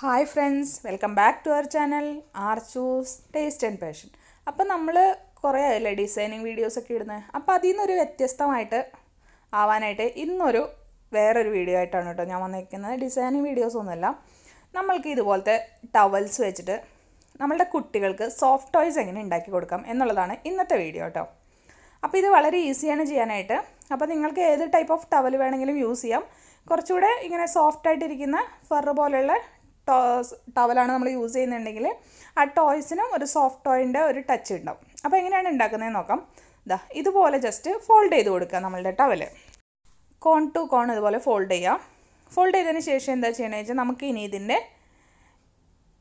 Hi friends welcome back to our channel our choose taste and passion അപ്പം നമ്മൾ കുറേ ആയല്ലേ designing വീഡിയോസൊക്കെ ഇടുന്നത് അപ്പോൾ അതിൽ നിന്നൊരു വ്യത്യസ്തമായിട്ട് ആവാനായിട്ട് ഇന്നൊരു വേറൊരു വീഡിയോ ആയിട്ടാണ് കേട്ടോ ഞാൻ വന്നിരിക്കുന്നത് ഡിസൈനിങ് വീഡിയോസ് ഒന്നുമല്ല. നമ്മൾക്ക് ഇതുപോലത്തെ ടവൽസ് വെച്ചിട്ട് നമ്മളുടെ കുട്ടികൾക്ക് സോഫ്റ്റ് ടോയ്സ് എങ്ങനെ ഉണ്ടാക്കി കൊടുക്കാം എന്നുള്ളതാണ് ഇന്നത്തെ വീഡിയോ കേട്ടോ അപ്പോൾ ഇത് വളരെ ഈസിയാണ് ചെയ്യാനായിട്ട്. അപ്പോൾ നിങ്ങൾക്ക് ഏത് ടൈപ്പ് ഓഫ് ടവൽ വേണമെങ്കിലും യൂസ് ചെയ്യാം. കുറച്ചുകൂടെ ഇങ്ങനെ സോഫ്റ്റ് ആയിട്ടിരിക്കുന്ന ഫർ പോലെയുള്ള ടവലാണ് നമ്മൾ യൂസ് ചെയ്യുന്നുണ്ടെങ്കിൽ ആ ടോയ്സിനും ഒരു സോഫ്റ്റ് ടോയിന്റെ ഒരു ടച്ച് ഉണ്ടാവും. അപ്പോൾ എങ്ങനെയാണ് ഉണ്ടാക്കുന്നതെന്ന് നോക്കാം. ഇതാ ഇതുപോലെ ജസ്റ്റ് ഫോൾഡ് ചെയ്ത് കൊടുക്കുക നമ്മളുടെ ടവൽ കോൺ ടു കോൺ ഇതുപോലെ ഫോൾഡ് ചെയ്യാം. ഫോൾഡ് ചെയ്തതിന് ശേഷം എന്താ ചെയ്യണമെന്ന് വെച്ചാൽ നമുക്ക് ഇനി ഇതിന്റെ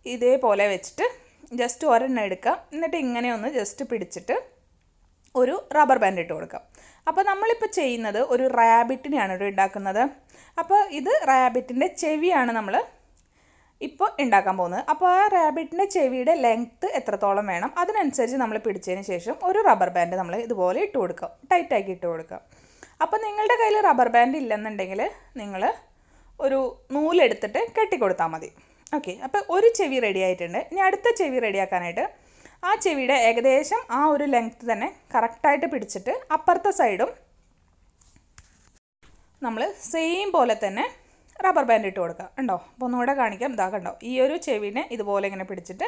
ഇതേപോലെ വെച്ചിട്ട് ജസ്റ്റ് ഒരെണ്ണം എടുക്കുക. എന്നിട്ട് ഇങ്ങനെ ഒന്ന് ജസ്റ്റ് പിടിച്ചിട്ട് ഒരു റബ്ബർ ബാൻഡ് ഇട്ട് കൊടുക്കാം അപ്പോൾ നമ്മളിപ്പോൾ ചെയ്യുന്നത് ഒരു റാബിറ്റിനെയാണ് ഉണ്ടാക്കുന്നത്. അപ്പോൾ ഇത് റാബിറ്റിന്റെ ചെവിയാണ് നമ്മൾ ഇപ്പോൾ ഉണ്ടാക്കാൻ പോകുന്നത്. അപ്പോൾ ആ റാബിറ്റിന്റെ ചെവിയുടെ ലെങ്ത്ത് എത്രത്തോളം വേണം അതിനനുസരിച്ച് നമ്മൾ പിടിച്ചതിന് ശേഷം ഒരു റബ്ബർ ബാൻഡ് നമ്മൾ ഇതുപോലെ ഇട്ട് കൊടുക്കുക. ടൈറ്റാക്കി ഇട്ട് കൊടുക്കുക. അപ്പോൾ നിങ്ങളുടെ കയ്യിൽ റബ്ബർ ബാൻഡ് ഇല്ലെന്നുണ്ടെങ്കിൽ നിങ്ങൾ ഒരു നൂലെടുത്തിട്ട് കെട്ടിക്കൊടുത്താൽ മതി. ഓക്കെ അപ്പോൾ ഒരു ചെവി റെഡി ആയിട്ടുണ്ട്. ഇനി അടുത്ത ചെവി റെഡിയാക്കാനായിട്ട് ആ ചെവിയുടെ ഏകദേശം ആ ഒരു ലെങ്ത്ത് തന്നെ കറക്റ്റായിട്ട് പിടിച്ചിട്ട് അപ്പുറത്തെ സൈഡും നമ്മൾ സെയിം പോലെ തന്നെ റബ്ബർ ബാൻഡ് ഇട്ട് കൊടുക്കുക. ഉണ്ടോ അപ്പോൾ ഒന്നുകൂടെ കാണിക്കാം. ഇതാ കണ്ടോ? ഈ ഒരു ചെവിനെ ഇതുപോലെ ഇങ്ങനെ പിടിച്ചിട്ട്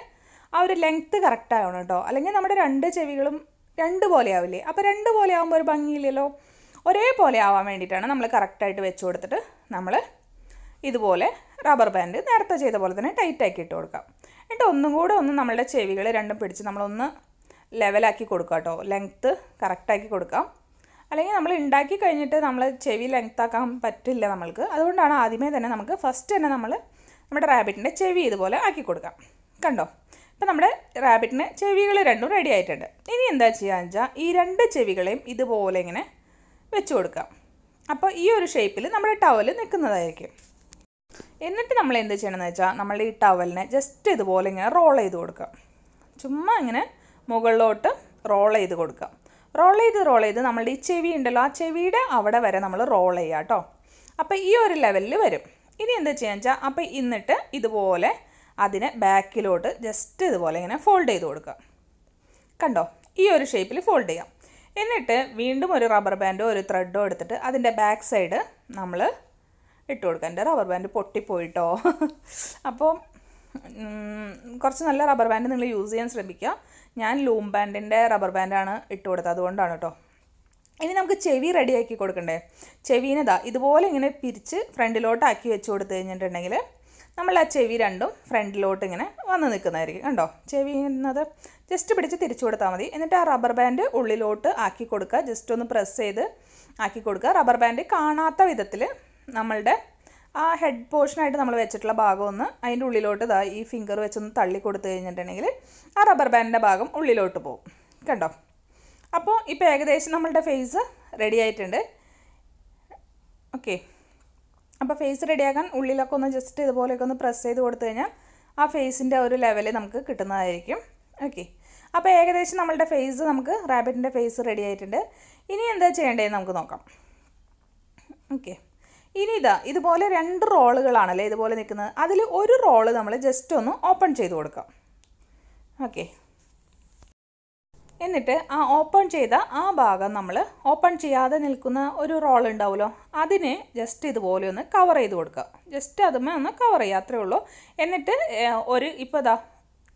ആ ഒരു ലെങ്ത്ത് കറക്റ്റ് ആവണം കേട്ടോ. അല്ലെങ്കിൽ നമ്മുടെ രണ്ട് ചെവികളും രണ്ട് പോലെ ആവില്ലേ? അപ്പോൾ രണ്ട് പോലെ ആകുമ്പോൾ ഒരു ഭംഗിയില്ലല്ലോ? ഒരേപോലെ ആവാൻ വേണ്ടിയിട്ടാണ് നമ്മൾ കറക്റ്റായിട്ട് വെച്ച് കൊടുത്തിട്ട് നമ്മൾ ഇതുപോലെ റബ്ബർ ബാൻഡ് നേരത്തെ ചെയ്ത പോലെ തന്നെ ടൈറ്റാക്കി ഇട്ട് കൊടുക്കാം. എന്നിട്ട് ഒന്നും കൂടെ ഒന്ന് നമ്മളുടെ ചെവികൾ രണ്ടും പിടിച്ച് നമ്മളൊന്ന് ലെവലാക്കി കൊടുക്കാം കേട്ടോ. ലെങ്ത്ത് കറക്റ്റാക്കി കൊടുക്കാം. അല്ലെങ്കിൽ നമ്മൾ ഉണ്ടാക്കി കഴിഞ്ഞിട്ട് നമ്മൾ ചെവി ലെങ്ത് ആക്കാൻ പറ്റില്ല നമ്മൾക്ക്. അതുകൊണ്ടാണ് ആദ്യമേ തന്നെ നമുക്ക് ഫസ്റ്റ് തന്നെ നമ്മൾ നമ്മുടെ റാബിറ്റിന്റെ ചെവി ഇതുപോലെ ആക്കി കൊടുക്കാം. കണ്ടോ? അപ്പം നമ്മുടെ റാബിറ്റിന് ചെവികൾ രണ്ടും റെഡി ആയിട്ടുണ്ട്. ഇനി എന്താ ചെയ്യുക വെച്ചാൽ ഈ രണ്ട് ചെവികളെയും ഇതുപോലെ ഇങ്ങനെ വെച്ച് കൊടുക്കാം. അപ്പോൾ ഈ ഒരു ഷേപ്പിൽ നമ്മുടെ ടവൽ നിൽക്കുന്നതായിരിക്കും. എന്നിട്ട് നമ്മൾ എന്ത് ചെയ്യണമെന്ന് വെച്ചാൽ നമ്മൾ ഈ ടവലിനെ ജസ്റ്റ് ഇതുപോലെ ഇങ്ങനെ റോൾ ചെയ്ത് കൊടുക്കാം. ചുമ്മാ ഇങ്ങനെ മുകളിലോട്ട് റോൾ ചെയ്ത് കൊടുക്കുക റോൾ ചെയ്ത് റോൾ ചെയ്ത് നമ്മളുടെ ഈ ചെവി ഉണ്ടല്ലോ ആ ചെവിയുടെ അവിടെ വരെ നമ്മൾ റോൾ ചെയ്യുക കേട്ടോ. അപ്പോൾ ഈ ഒരു ലെവലിൽ വരും. ഇനി എന്താ ചെയ്യാന്ന് വെച്ചാൽ അപ്പോൾ എന്നിട്ട് ഇതുപോലെ അതിനെ ബാക്കിലോട്ട് ജസ്റ്റ് ഇതുപോലെ ഇങ്ങനെ ഫോൾഡ് ചെയ്ത് കൊടുക്കുക. കണ്ടോ? ഈ ഒരു ഷേപ്പിൽ ഫോൾഡ് ചെയ്യാം. എന്നിട്ട് വീണ്ടും ഒരു റബ്ബർ ബാൻഡോ ഒരു ത്രെഡോ എടുത്തിട്ട് അതിന്റെ ബാക്ക് സൈഡ് നമ്മൾ ഇട്ട് കൊടുക്കുക. എന്റെ റബ്ബർ ബാൻഡ് പൊട്ടിപ്പോയിട്ടോ. അപ്പോൾ കുറച്ച് നല്ല റബ്ബർ ബാൻഡ് നിങ്ങൾ യൂസ് ചെയ്യാൻ ശ്രമിക്കുക. ഞാൻ ലൂം ബാൻഡിന്റെ റബ്ബർ ബാൻഡാണ് ഇട്ട് കൊടുത്തത് അതുകൊണ്ടാണ് കേട്ടോ ഇനി നമുക്ക് ചെവി റെഡിയാക്കി കൊടുക്കണ്ടേ? ചെവീനെതാ ഇതുപോലെ ഇങ്ങനെ പിരിച്ച് ഫ്രണ്ടിലോട്ടാക്കി വെച്ച് കൊടുത്തു കഴിഞ്ഞിട്ടുണ്ടെങ്കിൽ നമ്മൾ ആ ചെവി രണ്ടും ഫ്രണ്ടിലോട്ട് ഇങ്ങനെ വന്ന് നിൽക്കുന്നതായിരിക്കും കണ്ടോ? ചെവി എന്നത് ജസ്റ്റ് പിടിച്ച് തിരിച്ചു കൊടുത്താൽ മതി. എന്നിട്ട് ആ റബ്ബർ ബാൻഡ് ഉള്ളിലോട്ട് ആക്കി കൊടുക്കുക. ജസ്റ്റ് ഒന്ന് പ്രസ് ചെയ്ത് ആക്കി കൊടുക്കുക. റബ്ബർ ബാൻഡ് കാണാത്ത വിധത്തിൽ നമ്മളുടെ ആ ഹെഡ് പോർഷനായിട്ട് നമ്മൾ വെച്ചിട്ടുള്ള ഭാഗം ഒന്ന് അതിന്റെ ഉള്ളിലോട്ട് ഇതാ ഈ ഫിംഗർ വെച്ചൊന്ന് തള്ളി കൊടുത്തു കഴിഞ്ഞിട്ടുണ്ടെങ്കിൽ ആ റബ്ബർ ബാൻഡിന്റെ ഭാഗം ഉള്ളിലോട്ട് പോകും. കണ്ടോ? അപ്പോൾ ഇപ്പോൾ ഏകദേശം നമ്മളുടെ ഫേസ് റെഡി ആയിട്ടുണ്ട്. ഓക്കെ അപ്പോൾ ഫേസ് റെഡിയാക്കാൻ ഉള്ളിലൊക്കെ ഒന്ന് ജസ്റ്റ് ഇതുപോലെയൊക്കെ ഒന്ന് പ്രസ് ചെയ്ത് കൊടുത്തു കഴിഞ്ഞാൽ ആ ഫേസിന്റെ ഒരു ലെവൽ നമുക്ക് കിട്ടുന്നതായിരിക്കും. ഓക്കെ അപ്പോൾ ഏകദേശം നമ്മളുടെ ഫേസ് നമുക്ക് റാബിറ്റിന്റെ ഫേസ് റെഡി ആയിട്ടുണ്ട്. ഇനി എന്താ ചെയ്യേണ്ടതെന്ന് നമുക്ക് നോക്കാം. ഓക്കെ ഇനി ഇതാ ഇതുപോലെ രണ്ട് റോളുകളാണല്ലേ ഇതുപോലെ നിൽക്കുന്നത്. അതിൽ ഒരു റോൾ നമ്മൾ ജസ്റ്റ് ഒന്ന് ഓപ്പൺ ചെയ്ത് കൊടുക്കാം. ഓക്കെ എന്നിട്ട് ആ ഓപ്പൺ ചെയ്ത ആ ഭാഗം നമ്മൾ ഓപ്പൺ ചെയ്യാതെ നിൽക്കുന്ന ഒരു റോൾ ഉണ്ടാവുമല്ലോ. അതിനെ ജസ്റ്റ് ഇതുപോലെ ഒന്ന് കവർ ചെയ്ത് കൊടുക്കുക ജസ്റ്റ് അതുമേ ഒന്ന് കവർ ചെയ്യുക അത്രേ ഉള്ളൂ. എന്നിട്ട് ഒരു ഇപ്പോൾ ഇതാ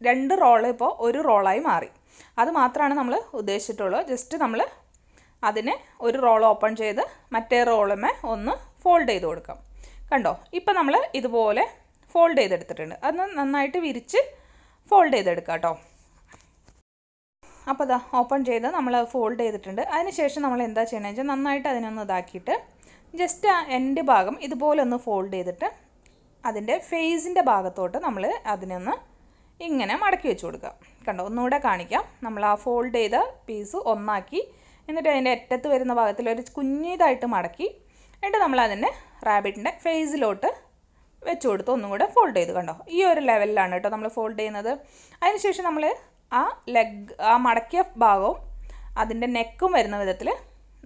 രണ്ട് റോൾ ഇപ്പോൾ ഒരു റോളായി മാറി. അത് മാത്രമാണ് നമ്മൾ ഉദ്ദേശിച്ചിട്ടുള്ളൂ ജസ്റ്റ് നമ്മൾ അതിനെ ഒരു റോൾ ഓപ്പൺ ചെയ്ത് മറ്റേ റോളുമേ ഒന്ന് ഫോൾഡ് ചെയ്ത് കൊടുക്കാം. കണ്ടോ? ഇപ്പം നമ്മൾ ഇതുപോലെ ഫോൾഡ് ചെയ്തെടുത്തിട്ടുണ്ട്. അത് നന്നായിട്ട് വിരിച്ച് ഫോൾഡ് ചെയ്തെടുക്കാം കേട്ടോ. അപ്പോൾ ഇതാ ഓപ്പൺ ചെയ്ത് നമ്മൾ ഫോൾഡ് ചെയ്തിട്ടുണ്ട്. അതിനുശേഷം നമ്മൾ എന്താ ചെയ്യണമെന്ന് വെച്ചാൽ നന്നായിട്ട് അതിനൊന്ന് ഇതാക്കിയിട്ട് ജസ്റ്റ് ആ എന്റെ ഭാഗം ഇതുപോലെ ഒന്ന് ഫോൾഡ് ചെയ്തിട്ട് അതിന്റെ ഫേസിന്റെ ഭാഗത്തോട്ട് നമ്മൾ അതിനൊന്ന് ഇങ്ങനെ മടക്കി വെച്ച് കൊടുക്കുക കണ്ടോ? ഒന്നുകൂടെ കാണിക്കാം. നമ്മൾ ആ ഫോൾഡ് ചെയ്ത പീസ് ഒന്നാക്കി. എന്നിട്ട് അതിന്റെ അറ്റത്ത് വരുന്ന ഭാഗത്തിൽ ഒരു കുഞ്ഞിതായിട്ട് മടക്കി എന്നിട്ട് നമ്മൾ അതിന്റെ റാബിറ്റിന്റെ ഫേസിലോട്ട് വെച്ച് കൊടുത്ത് ഒന്നും കൂടെ ഫോൾഡ് ചെയ്ത് കണ്ടോ? ഈ ഒരു ലെവലിലാണ് കേട്ടോ നമ്മൾ ഫോൾഡ് ചെയ്യുന്നത്. അതിനുശേഷം നമ്മൾ ആ ലെഗ് ആ മടക്കിയ ഭാഗവും അതിന്റെ നെക്കും വരുന്ന വിധത്തിൽ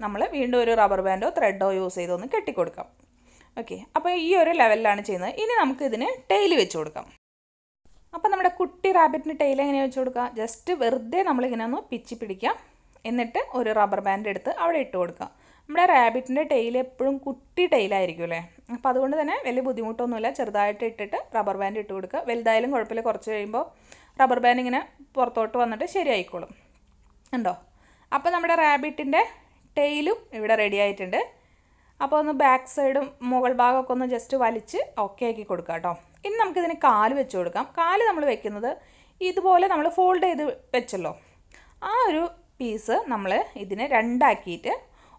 നമ്മൾ വീണ്ടും ഒരു റബ്ബർ ബാൻഡോ ത്രെഡോ യൂസ് ചെയ്തൊന്ന് കെട്ടിക്കൊടുക്കാം. ഓക്കെ അപ്പോൾ ഈ ഒരു ലെവലിലാണ് ചെയ്യുന്നത്. ഇനി നമുക്ക് ഇതിന് ടെയിൽ വെച്ച് കൊടുക്കാം. അപ്പോൾ നമ്മുടെ കുട്ടി റാബിറ്റിന് ടെയിൽ എങ്ങനെ വെച്ച് കൊടുക്കുക? ജസ്റ്റ് വെറുതെ നമ്മളിങ്ങനെ ഒന്ന് പിച്ചി പിടിക്കാം. എന്നിട്ട് ഒരു റബ്ബർ ബാൻഡ് എടുത്ത് അവിടെ ഇട്ട് കൊടുക്കുക. നമ്മുടെ റാബിറ്റിന്റെ ടെയിൽ എപ്പോഴും കുട്ടി ടെയിലായിരിക്കും അല്ലേ അപ്പോൾ അതുകൊണ്ട് തന്നെ വലിയ ബുദ്ധിമുട്ടൊന്നുമില്ല. ചെറുതായിട്ട് ഇട്ടിട്ട് റബ്ബർ ബാൻഡ് ഇട്ട് കൊടുക്കുക. വലുതായാലും കുഴപ്പമില്ല. കുറച്ച് കഴിയുമ്പോൾ റബ്ബർ ബാൻഡ് ഇങ്ങനെ പുറത്തോട്ട് വന്നിട്ട് ശരിയായിക്കോളും. ഉണ്ടോ? അപ്പോൾ നമ്മുടെ റാബിറ്റിന്റെ ടെയിലും ഇവിടെ റെഡി ആയിട്ടുണ്ട്. അപ്പോൾ ഒന്ന് ബാക്ക് സൈഡും മുകൾ ഭാഗമൊക്കെ ഒന്ന് ജസ്റ്റ് വലിച്ച് ഓക്കെ ആക്കി കൊടുക്കുക കേട്ടോ. ഇനി നമുക്കിതിന് കാൽ വെച്ച് കൊടുക്കാം. കാൽ നമ്മൾ വെക്കുന്നത് ഇതുപോലെ നമ്മൾ ഫോൾഡ് ചെയ്ത് വെച്ചല്ലോ. ആ ഒരു പീസ് നമ്മൾ ഇതിനെ രണ്ടാക്കിയിട്ട്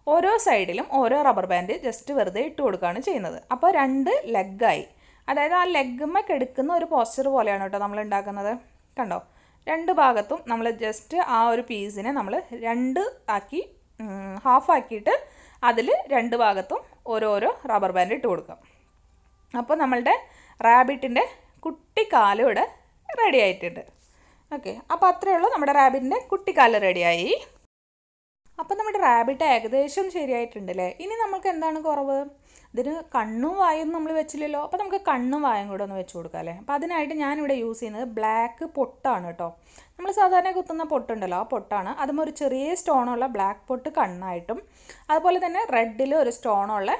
ഓരോ സൈഡിലും ഓരോ റബ്ബർ ബാൻഡ് ജസ്റ്റ് വെറുതെ ഇട്ട് കൊടുക്കുകയാണ് ചെയ്യുന്നത്. അപ്പോൾ രണ്ട് ലെഗായി അതായത് ആ ലെഗുമ്മൊക്കെ എടുക്കുന്ന ഒരു പോസ്റ്റർ പോലെയാണ് കേട്ടോ നമ്മൾ ഉണ്ടാക്കുന്നത്. കണ്ടോ? രണ്ട് ഭാഗത്തും നമ്മൾ ജസ്റ്റ് ആ ഒരു പീസിനെ നമ്മൾ രണ്ട് ആക്കി ഹാഫ് ആക്കിയിട്ട് അതിൽ രണ്ട് ഭാഗത്തും ഓരോരോ റബ്ബർ ബാൻഡ് ഇട്ട് കൊടുക്കാം. അപ്പോൾ നമ്മളുടെ റാബിറ്റിന്റെ കുട്ടിക്കാലം ഇവിടെ റെഡി ആയിട്ടുണ്ട്. ഓക്കെ അപ്പോൾ അത്രയേ ഉള്ളൂ. നമ്മുടെ റാബിറ്റിന്റെ കുട്ടിക്കാലം റെഡിയായി അപ്പോൾ നമ്മുടെ റാബിറ്റ് ഏകദേശം ശരിയായിട്ടുണ്ട് അല്ലേ ഇനി നമുക്ക് എന്താണ് കുറവ്? ഇതിന് കണ്ണും വായും നമ്മൾ വെച്ചില്ലല്ലോ. അപ്പോൾ നമുക്ക് കണ്ണും വായും കൂടെ ഒന്ന് വെച്ച് കൊടുക്കാം അല്ലേ? അപ്പോൾ അതിനായിട്ട് ഞാനിവിടെ യൂസ് ചെയ്യുന്നത് ബ്ലാക്ക് പൊട്ടാണ് കേട്ടോ. നമ്മൾ സാധാരണ കുത്തുന്ന പൊട്ടുണ്ടല്ലോ ആ പൊട്ടാണ്. അതും ഒരു ചെറിയ സ്റ്റോണുള്ള ബ്ലാക്ക് പൊട്ട് കണ്ണായിട്ടും അതുപോലെ തന്നെ റെഡിൽ ഒരു സ്റ്റോണുള്ള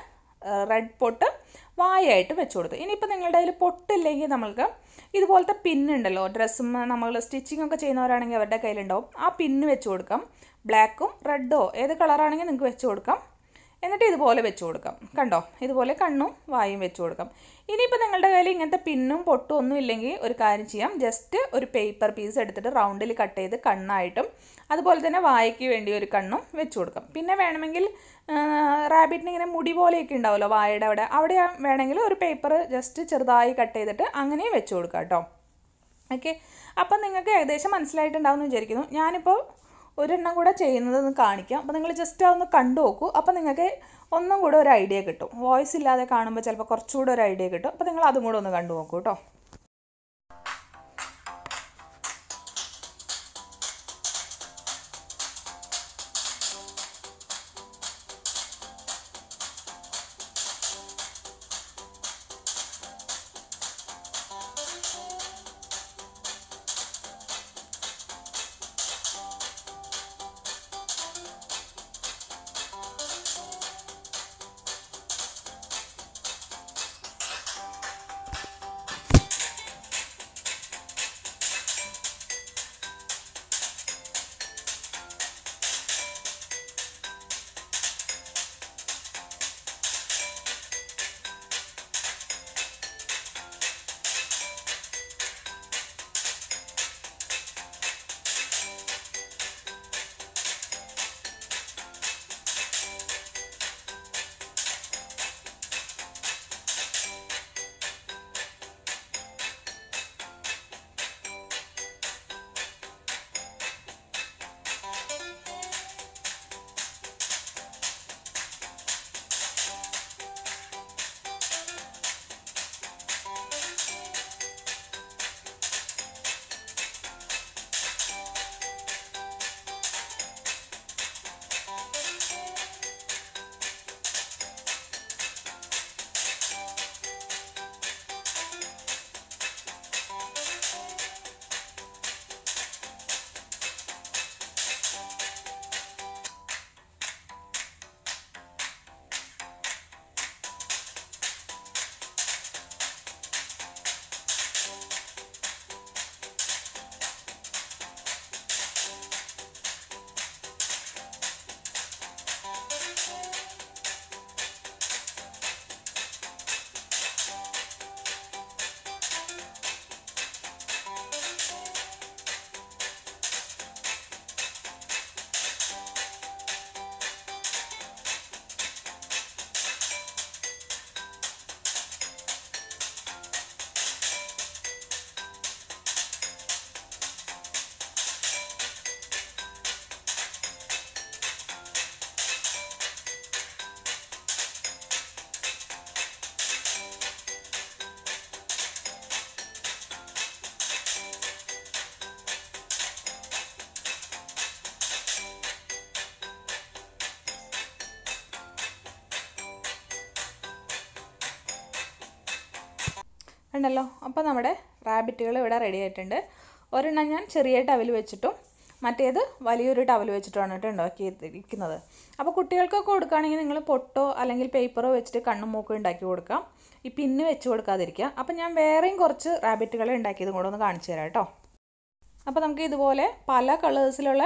റെഡ് പൊട്ട് വായായിട്ട് വെച്ച് കൊടുത്തു. ഇനിയിപ്പോൾ നിങ്ങളുടെ കയ്യിൽ പൊട്ടില്ലെങ്കിൽ നമ്മൾക്ക് ഇതുപോലത്തെ പിന്നുണ്ടല്ലോ ഡ്രസ്സും നമ്മൾ സ്റ്റിച്ചിങ് ഒക്കെ ചെയ്യുന്നവരാണെങ്കിൽ അവരുടെ കയ്യിലുണ്ടാവും. ആ പിന്ന് വെച്ച് കൊടുക്കാം. ബ്ലാക്കും റെഡോ ഏത് കളറാണെങ്കിൽ നിങ്ങൾക്ക് വെച്ച് കൊടുക്കാം. എന്നിട്ട് ഇതുപോലെ വെച്ച് കൊടുക്കാം. കണ്ടോ? ഇതുപോലെ കണ്ണും വായും വെച്ച് കൊടുക്കാം. ഇനിയിപ്പോൾ നിങ്ങളുടെ കയ്യിൽ ഇങ്ങനത്തെ പിന്നും പൊട്ടും ഒന്നും ഇല്ലെങ്കിൽ ഒരു കാര്യം ചെയ്യാം. ജസ്റ്റ് ഒരു പേപ്പർ പീസ് എടുത്തിട്ട് റൗണ്ടിൽ കട്ട് ചെയ്ത് കണ്ണായിട്ടും അതുപോലെ തന്നെ വായയ്ക്ക് വേണ്ടി ഒരു കണ്ണും വെച്ച് കൊടുക്കാം. പിന്നെ വേണമെങ്കിൽ റാബിറ്റിന് ഇങ്ങനെ മുടി പോലെയൊക്കെ ഉണ്ടാവുമല്ലോ വായയുടെ അവിടെ. അവിടെ വേണമെങ്കിൽ ഒരു പേപ്പർ ജസ്റ്റ് ചെറുതായി കട്ട് ചെയ്തിട്ട് അങ്ങനെയും വെച്ച് കൊടുക്കാം കേട്ടോ. ഓക്കെ അപ്പം നിങ്ങൾക്ക് ഏകദേശം മനസ്സിലായിട്ടുണ്ടാവും എന്ന് വിചാരിക്കുന്നു. ഞാനിപ്പോൾ ഒരെണ്ണം കൂടെ ചെയ്യുന്നത് ഒന്ന് കാണിക്കാം. അപ്പോൾ നിങ്ങൾ ജസ്റ്റ് അതൊന്ന് കണ്ടു നോക്കൂ. അപ്പോൾ നിങ്ങൾക്ക് ഒന്നും കൂടെ ഒരു ഐഡിയ കിട്ടും. വോയിസ് ഇല്ലാതെ കാണുമ്പോൾ ചിലപ്പോൾ കുറച്ചുകൂടെ ഒരു ഐഡിയ കിട്ടും. അപ്പോൾ നിങ്ങൾ അതും കൂടെ ഒന്ന് കണ്ടു നോക്കൂ കേട്ടോ ഉണ്ടല്ലോ. അപ്പോൾ നമ്മുടെ റാബിറ്റുകൾ ഇവിടെ റെഡി ആയിട്ടുണ്ട്. ഒരെണ്ണം ഞാൻ ചെറിയ ടവൽ വെച്ചിട്ടും മറ്റേത് വലിയൊരു ടവൽ വെച്ചിട്ടുമാണ് കേട്ടോ ഉണ്ടാക്കിയിരിക്കുന്നത്. അപ്പോൾ കുട്ടികൾക്കൊക്കെ കൊടുക്കുകയാണെങ്കിൽ നിങ്ങൾ പൊട്ടോ അല്ലെങ്കിൽ പേപ്പറോ വെച്ചിട്ട് കണ്ണും മൂക്കും ഉണ്ടാക്കി കൊടുക്കാം. ഈ പിന്ന് വെച്ച് കൊടുക്കാതിരിക്കുക. അപ്പോൾ ഞാൻ വേറെയും കുറച്ച് റാബിറ്റുകൾ ഉണ്ടാക്കിയതും കൂടെ ഒന്ന് കാണിച്ചു തരാം കേട്ടോ. അപ്പോൾ നമുക്ക് ഇതുപോലെ പല കളേഴ്സിലുള്ള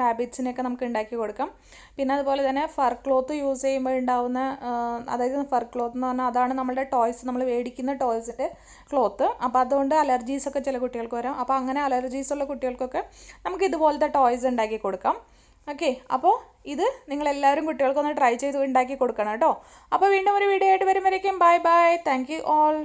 റാബിറ്റ്സിനെയൊക്കെ നമുക്ക് ഉണ്ടാക്കി കൊടുക്കാം. പിന്നെ അതുപോലെ തന്നെ ഫർ ക്ലോത്ത് യൂസ് ചെയ്യുമ്പോൾ ഉണ്ടാവുന്ന അതായത് ഫർ ക്ലോത്ത് എന്ന് പറഞ്ഞാൽ അതാണ് നമ്മുടെ ടോയ്സ് നമ്മൾ മേടിക്കുന്ന ടോയ്സിന്റെ ക്ലോത്ത് അപ്പോൾ അതുകൊണ്ട് അലർജീസൊക്കെ ചില കുട്ടികൾക്ക് വരാം. അപ്പോൾ അങ്ങനെ അലർജീസ് ഉള്ള കുട്ടികൾക്കൊക്കെ നമുക്ക് ഇതുപോലത്തെ ടോയ്സ് ഉണ്ടാക്കി കൊടുക്കാം. ഓക്കെ അപ്പോൾ ഇത് നിങ്ങളെല്ലാവരും കുട്ടികൾക്കൊന്ന് ട്രൈ ചെയ്ത് ഉണ്ടാക്കി കൊടുക്കണം കേട്ടോ. അപ്പോൾ വീണ്ടും ഒരു വീഡിയോ ആയിട്ട് വരുമ്പോഴേക്കും. Bye bye thank you all